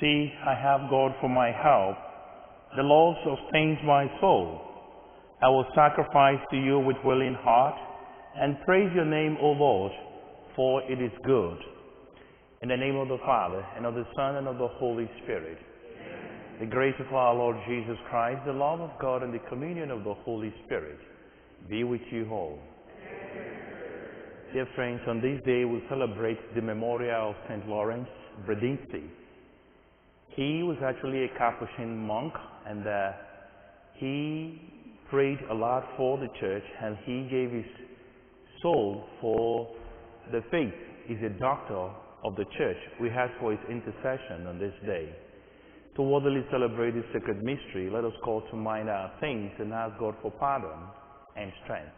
See, I have God for my help. The Lord sustains my soul. I will sacrifice to you with willing heart and praise your name, O Lord, for it is good. In the name of the Father, and of the Son, and of the Holy Spirit. The grace of our Lord Jesus Christ, the love of God, and the communion of the Holy Spirit be with you all. Dear friends, on this day we celebrate the memorial of St. Lawrence Brindisi. He was actually a Capuchin monk and uh, he prayed a lot for the church and he gave his soul for the faith. He's a doctor of the church. We ask for his intercession on this day. To worthily celebrate this sacred mystery, let us call to mind our things and ask God for pardon and strength.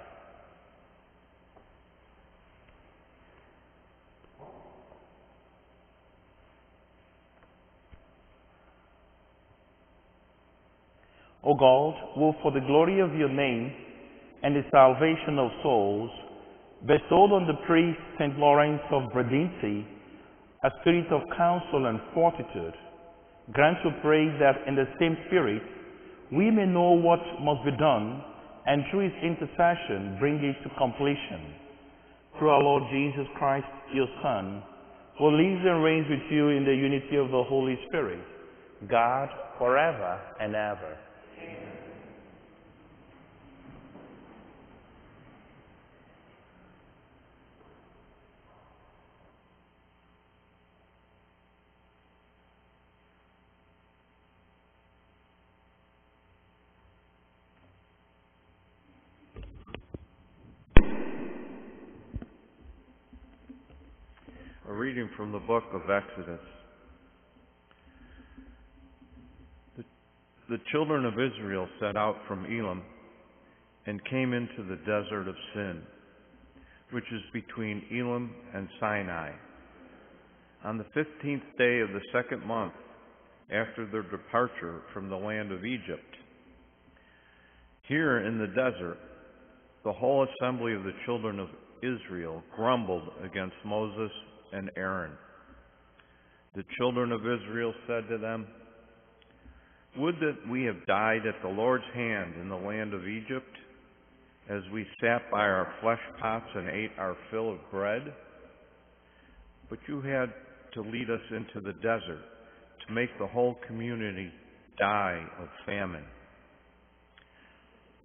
O God, who for the glory of your name and the salvation of souls bestowed on the priest St. Lawrence of Brindisi a spirit of counsel and fortitude, grant to pray that in the same spirit we may know what must be done and through his intercession bring it to completion. Through our Lord Jesus Christ, your Son, who lives and reigns with you in the unity of the Holy Spirit, God, forever and ever. A reading from the book of Exodus. The, the children of Israel set out from Elim and came into the desert of Sin, which is between Elim and Sinai. On the fifteenth day of the second month, after their departure from the land of Egypt, here in the desert, the whole assembly of the children of Israel grumbled against Moses and Aaron. The children of Israel said to them, Would that we have died at the Lord's hand in the land of Egypt, as we sat by our flesh pots and ate our fill of bread? But you had to lead us into the desert to make the whole community die of famine.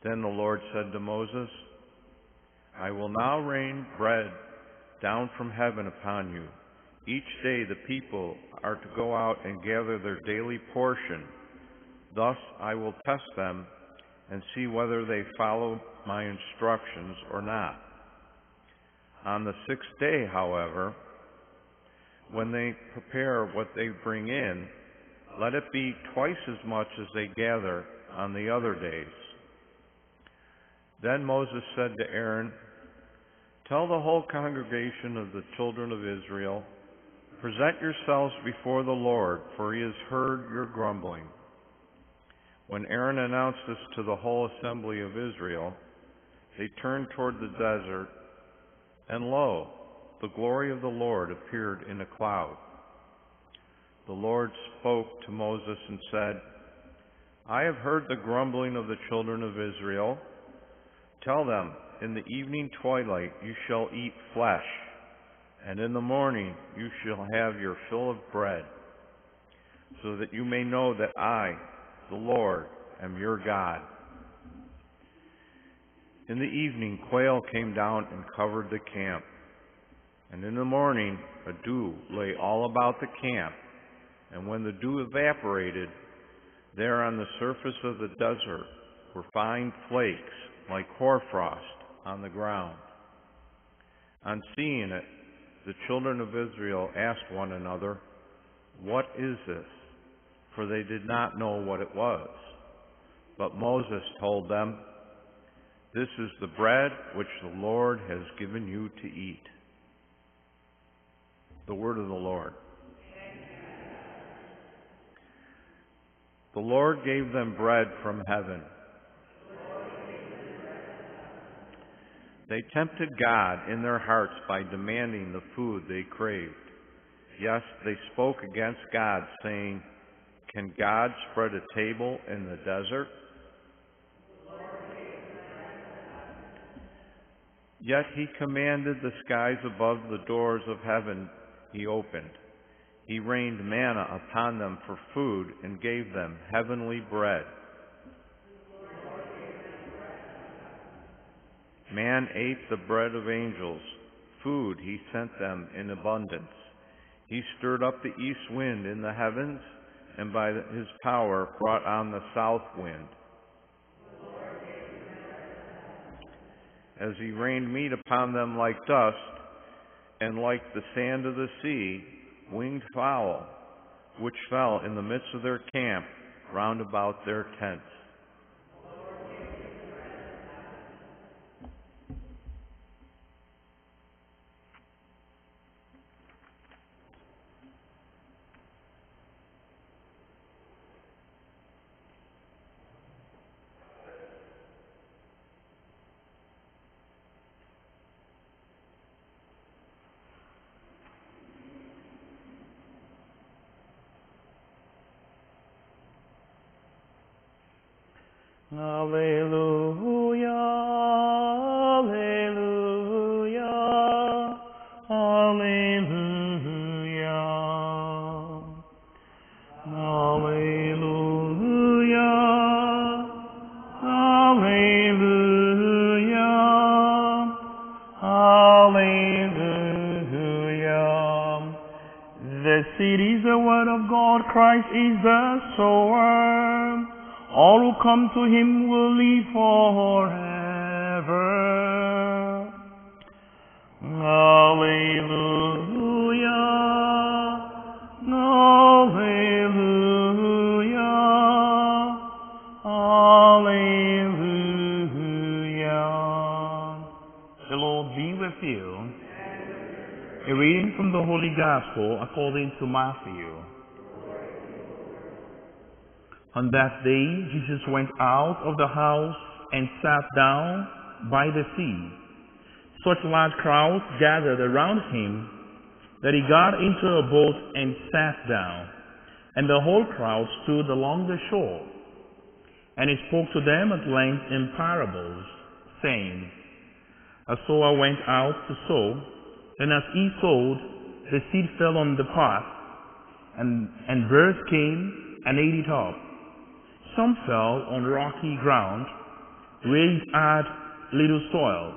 Then the Lord said to Moses, I will now rain bread down from heaven upon you. Each day the people are to go out and gather their daily portion. Thus I will test them and see whether they follow my instructions or not. On the sixth day, however, when they prepare what they bring in, let it be twice as much as they gather on the other days. Then Moses said to Aaron, Tell the whole congregation of the children of Israel, Present yourselves before the Lord, for he has heard your grumbling. When Aaron announced this to the whole assembly of Israel, they turned toward the desert, and lo, the glory of the Lord appeared in a cloud. The Lord spoke to Moses and said, I have heard the grumbling of the children of Israel. Tell them, in the evening twilight you shall eat flesh, and in the morning you shall have your fill of bread, so that you may know that I, the Lord, am your God. In the evening quail came down and covered the camp, and in the morning a dew lay all about the camp, and when the dew evaporated, there on the surface of the desert were fine flakes like hoarfrost on the ground. On seeing it, the children of Israel asked one another, What is this? For they did not know what it was. But Moses told them, This is the bread which the Lord has given you to eat. The word of the Lord. The Lord gave them bread from heaven. They tempted God in their hearts by demanding the food they craved. Yes, they spoke against God, saying, Can God spread a table in the desert? Yet he commanded the skies above the doors of heaven he opened. He rained manna upon them for food and gave them heavenly bread. Man ate the bread of angels. Food he sent them in abundance. He stirred up the east wind in the heavens, and by his power brought on the south wind. As he rained meat upon them like dust, and like the sand of the sea, winged fowl, which fell in the midst of their camp round about their tents. Alleluia, Alleluia, Alleluia. Alleluia, Alleluia, Alleluia. The seed is the word of God, Christ is the sower. All who come to him will live forever. Alleluia. Alleluia. Alleluia. The Lord be with you. A reading from the Holy Gospel according to Matthew. On that day, Jesus went out of the house and sat down by the sea. Such large crowds gathered around him that he got into a boat and sat down, and the whole crowd stood along the shore. And he spoke to them at length in parables, saying, A sower went out to sow, and as he sowed, the seed fell on the path, and, and birds came and ate it up. Some fell on rocky ground, where it had little soil.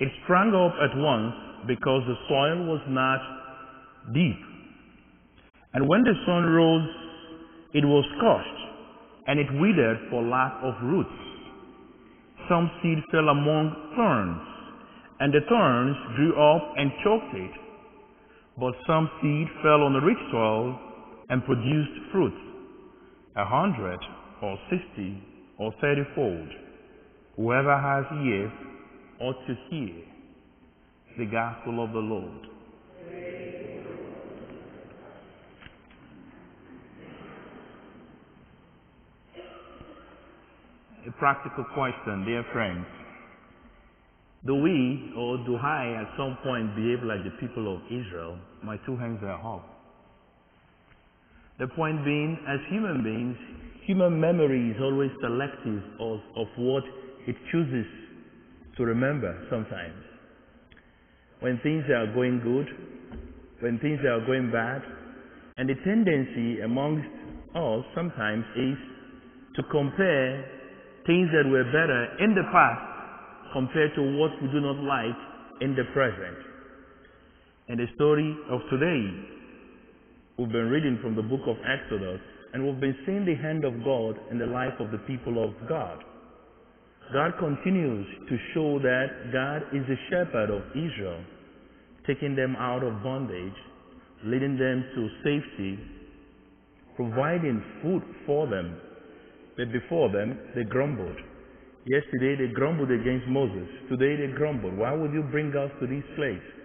It sprang up at once because the soil was not deep. And when the sun rose, it was scorched, and it withered for lack of roots. Some seed fell among thorns, and the thorns grew up and choked it. But some seed fell on the rich soil and produced fruit, a hundred or sixty or thirtyfold. Whoever has ears ought to hear the gospel of the Lord. A practical question, dear friends. Do we or do I at some point behave like the people of Israel? My two hands are up. The point being, as human beings, human memory is always selective of, of what it chooses to remember sometimes. When things are going good, when things are going bad, and the tendency amongst us sometimes is to compare things that were better in the past compared to what we do not like in the present. And the story of today, we've been reading from the book of Exodus, and we've been seeing the hand of God in the life of the people of God. God continues to show that God is the shepherd of Israel, taking them out of bondage, leading them to safety, providing food for them. But before them, they grumbled. Yesterday they grumbled against Moses. Today they grumbled. Why would you bring us to this place?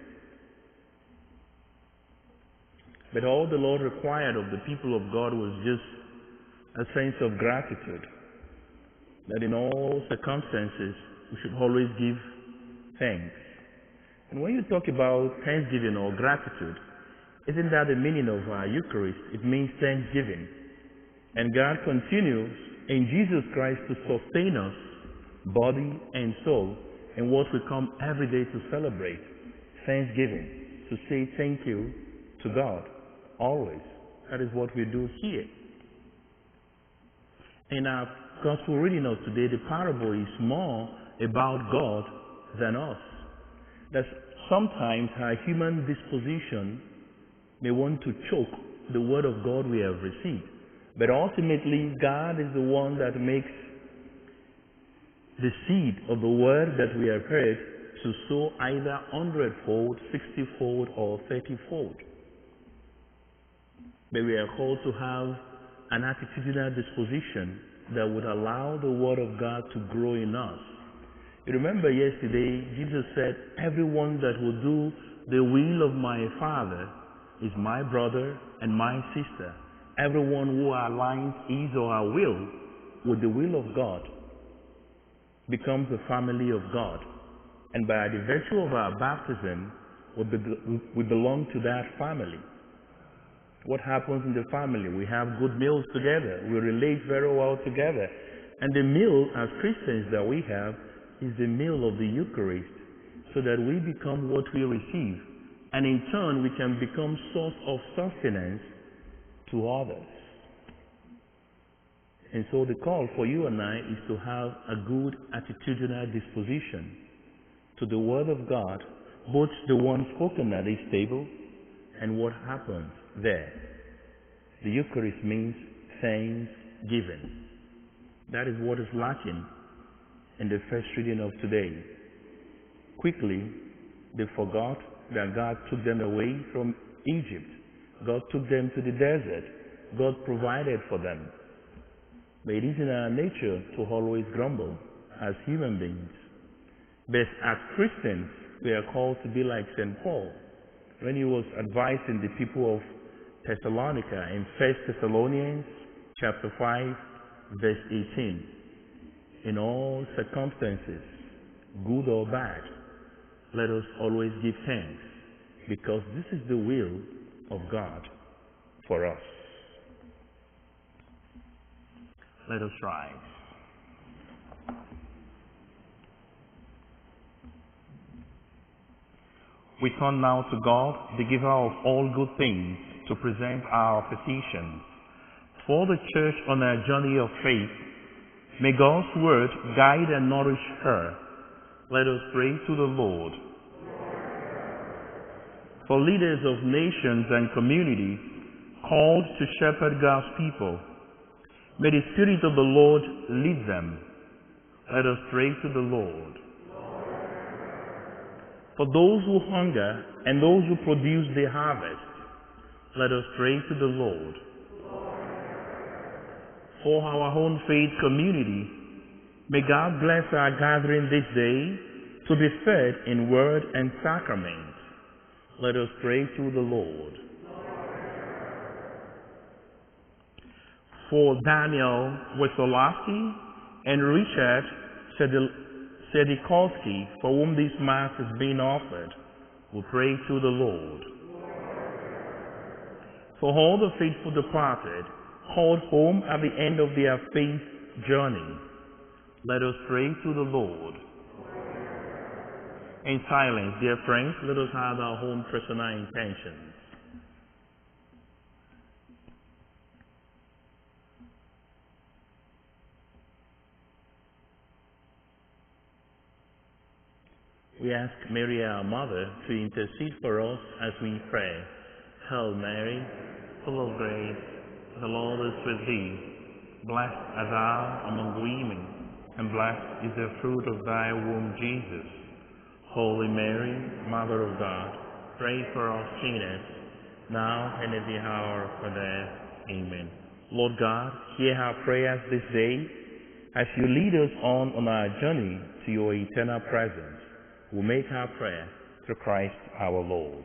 But all the Lord required of the people of God was just a sense of gratitude. That in all circumstances we should always give thanks. And when you talk about thanksgiving or gratitude, isn't that the meaning of our Eucharist? It means thanksgiving. And God continues in Jesus Christ to sustain us, body and soul, in what we come every day to celebrate thanksgiving, to say thank you to God, always. That is what we do here. In our gospel reading of today, the parable is more about God than us. That sometimes our human disposition may want to choke the word of God we have received. But ultimately, God is the one that makes the seed of the word that we have heard to sow either hundredfold, sixtyfold, or thirtyfold. But we are called to have an attitudinal disposition that would allow the word of God to grow in us. You remember yesterday, Jesus said, Everyone that will do the will of my Father is my brother and my sister. Everyone who aligns his or her will with the will of God becomes the family of God. And by the virtue of our baptism, we belong to that family. What happens in the family? We have good meals together. We relate very well together. And the meal as Christians that we have is the meal of the Eucharist so that we become what we receive. And in turn, we can become source of sustenance to others. And so the call for you and I is to have a good attitudinal disposition to the Word of God, both the one spoken at this table and what happens there. The Eucharist means thanksgiving. That is what is lacking in the first reading of today. Quickly, they forgot that God took them away from Egypt. God took them to the desert. God provided for them. But it is in our nature to always grumble as human beings. But as Christians, we are called to be like St. Paul when he was advising the people of Thessalonica in 1 Thessalonians chapter 5 verse 18. In all circumstances, good or bad, let us always give thanks because this is the will of God for us. Let us rise. We turn now to God, the giver of all good things, to present our petitions. For the church on her journey of faith, may God's word guide and nourish her. Let us pray to the Lord. For leaders of nations and communities called to shepherd God's people, may the Spirit of the Lord lead them. Let us pray to the Lord. For those who hunger and those who produce the harvest, let us pray to the Lord. For our own faith community, may God bless our gathering this day to be fed in word and sacrament. Let us pray to the Lord. For Daniel Wesolowski and Richard Sedikolski, for whom this Mass is being offered, we pray to the Lord. For all the faithful departed, called home at the end of their faith journey, let us pray to the Lord. In silence, dear friends, let us have our own personal intentions. We ask Mary, our Mother, to intercede for us as we pray. Hail Mary, full of grace, the Lord is with thee. Blessed art thou among women, and blessed is the fruit of thy womb, Jesus. Holy Mary, Mother of God, pray for us sinners, now and at the hour of our death. Amen. Lord God, hear our prayers this day as you lead us on on our journey to your eternal presence. We make our prayer through Christ our Lord.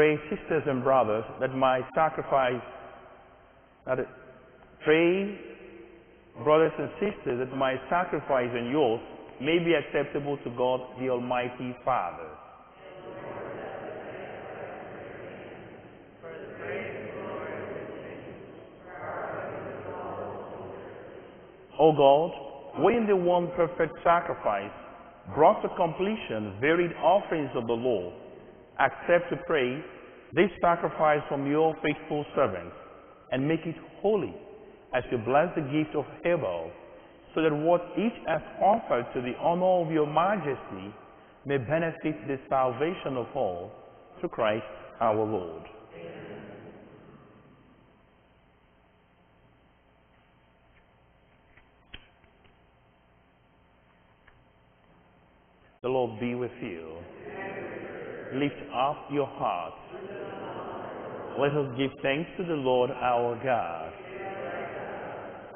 Pray, sisters and brothers, that my sacrifice, that pray, brothers and sisters, that my sacrifice and yours may be acceptable to God, the Almighty Father. O God, when the one perfect sacrifice brought to completion varied offerings of the law, accept to pray this sacrifice from your faithful servants and make it holy as you bless the gift of Abel, so that what each has offered to the honor of your majesty may benefit the salvation of all through Christ our Lord. The Lord be with you. Lift up your hearts. Let us give thanks to the Lord our God.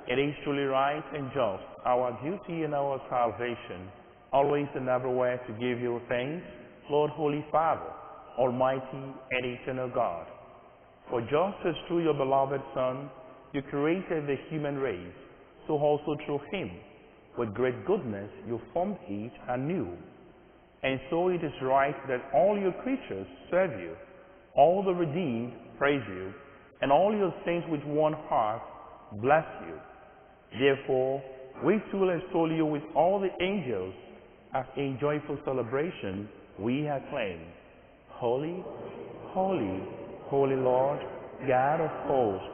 It is truly right and just, our duty and our salvation, always and everywhere to give you thanks, Lord Holy Father, Almighty and eternal God. For just as through your beloved Son you created the human race, so also through him, with great goodness, you formed each anew. And so it is right that all your creatures serve you, all the redeemed praise you, and all your saints with one heart bless you. Therefore, we too extol you with all the angels as in joyful celebration we acclaim. Holy, holy, holy Lord, God of hosts.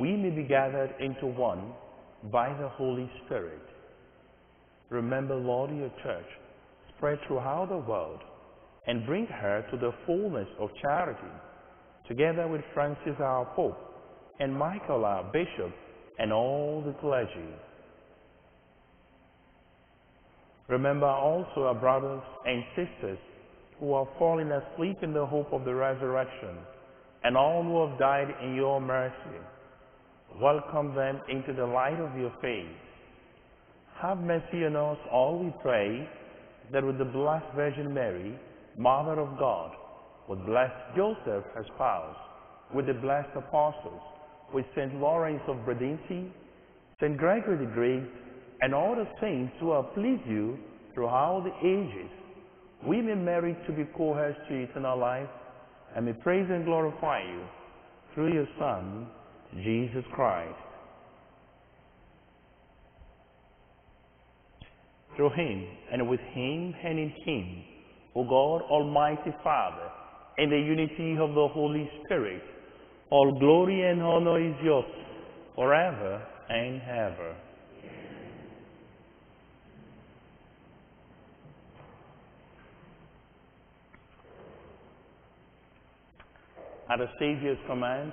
we may be gathered into one by the Holy Spirit. Remember, Lord, your church spread throughout the world and bring her to the fullness of charity, together with Francis our Pope and Michael our Bishop and all the clergy. Remember also our brothers and sisters who are falling asleep in the hope of the resurrection and all who have died in your mercy. Welcome them into the light of your face. Have mercy on us all, we pray, that with the Blessed Virgin Mary, Mother of God, with blessed Joseph, her spouse, with the blessed apostles, with St. Lawrence of Brindisi, St. Gregory the Great, and all the saints who have pleased you throughout the ages, we may merit to be co-heirs to eternal life, and may praise and glorify you through your Son, Jesus Christ. Through him, and with him, and in him, O God, Almighty Father, in the unity of the Holy Spirit, all glory and honor is yours forever and ever. At the Savior's command,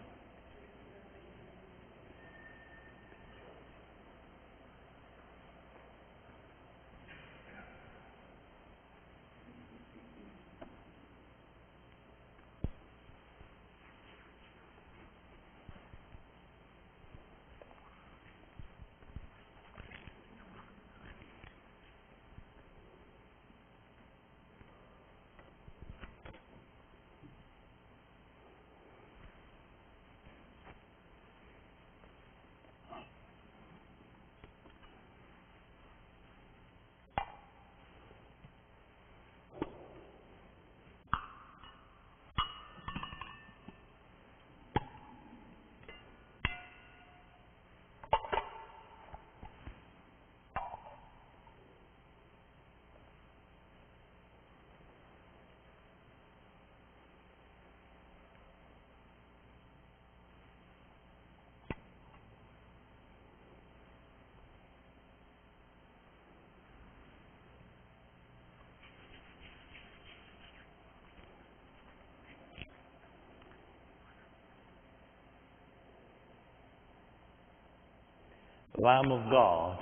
Lamb of God.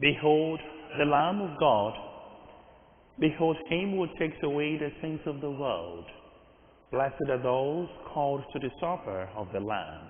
Behold the Lamb of God. Behold him who takes away the sins of the world. Blessed are those called to the supper of the Lamb.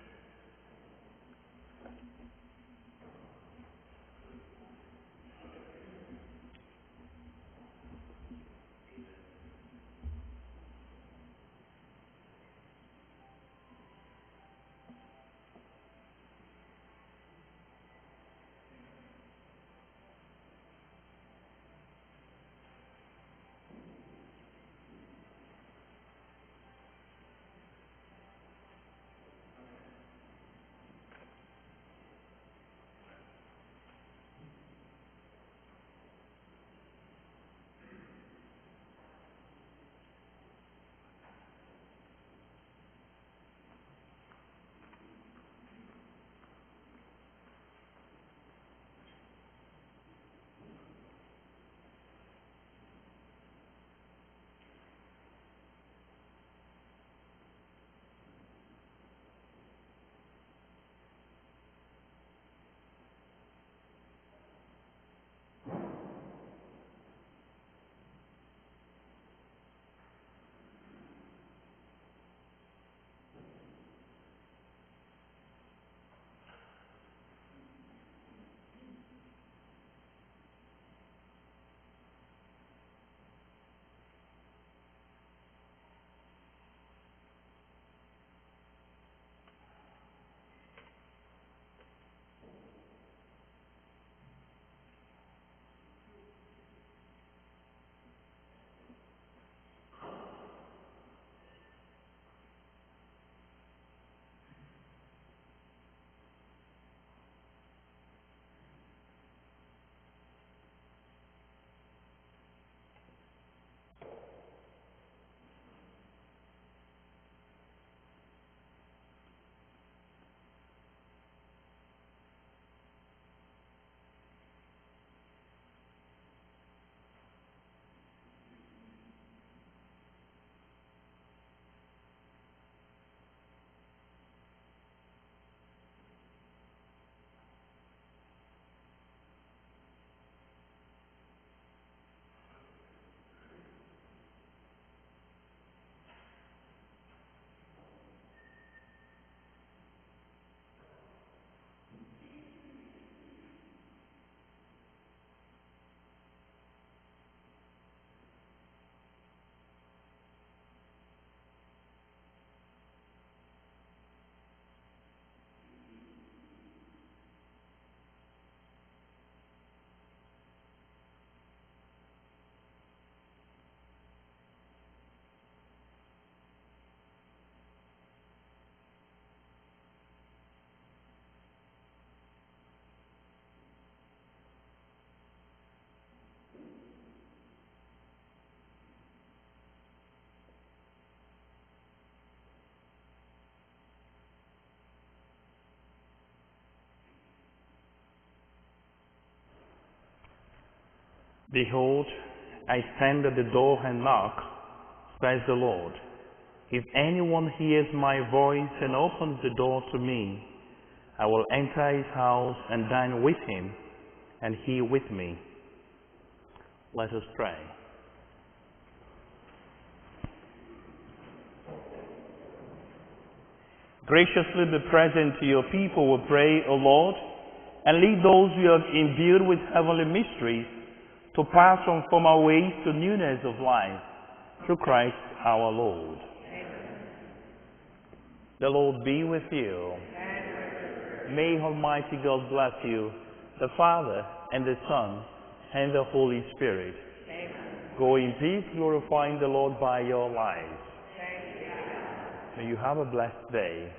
Behold, I stand at the door and knock, says the Lord. If anyone hears my voice and opens the door to me, I will enter his house and dine with him, and he with me. Let us pray. Graciously be present to your people, we pray, O Lord, and lead those you have imbued with heavenly mysteries to pass from former ways to newness of life through Christ our Lord. The Lord be with you. May Almighty God bless you, the Father and the Son and the Holy Spirit. Go in peace, glorifying the Lord by your lives. May you have a blessed day.